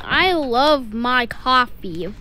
I love my coffee.